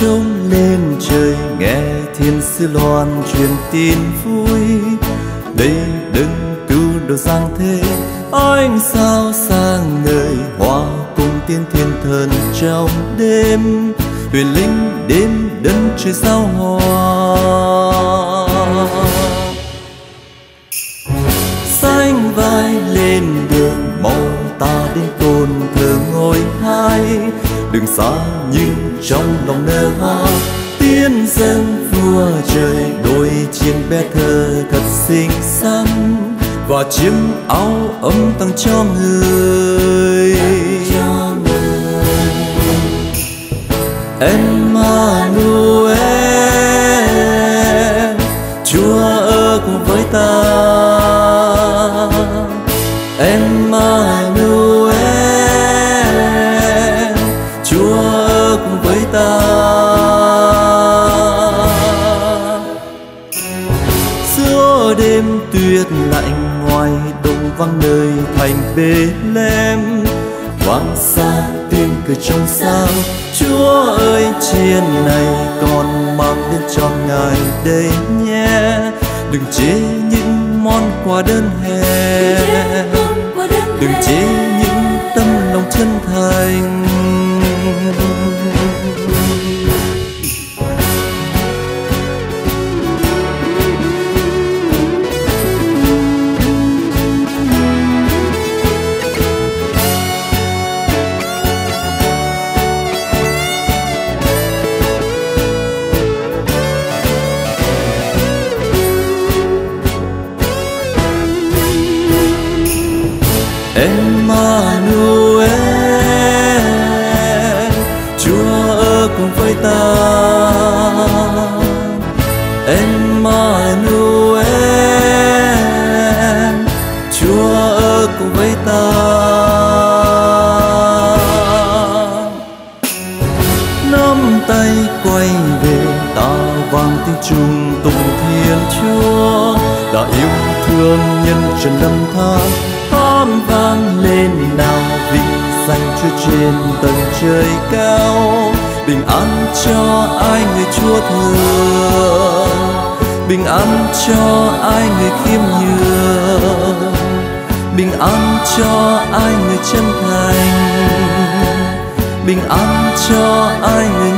trông lên trời, nghe thiên sứ loan truyền tin vui. Đây đừng cứu độ giang thế anh sao sang người hoa cùng tiên thiên thần trong đêm. Huyền linh đêm đấng trời sao hoa xanh vai lên đường màu ta đến tôn thờ ngồi hai. Đừng xa nhưng trong lòng nở hoa, tiên dân vua trời, đôi chiên bé thơ thật xinh xắn, và chiếm áo ấm tặng cho người. Emmanuel Chúa ở cùng với ta. Em với ta. Giữa đêm tuyết lạnh ngoài đồng vắng nơi thành bê lem vang xa tiếng cười trong sao. Chúa ơi chiên này còn mang đến cho ngài đây nhé. Đừng chế những món quà đơn hẹn đừng chế những tâm lòng chân thành ở cùng với ta. Nắm tay quay về, ta vang tiếng chung tụng thiên chúa. Đã yêu thương nhân trần năm tháng tham vang lên nào vì danh chúa trên tầng trời cao. Bình an cho ai người chúa thương, bình an cho ai người khiêm cho ai người chân thành bình an cho ai người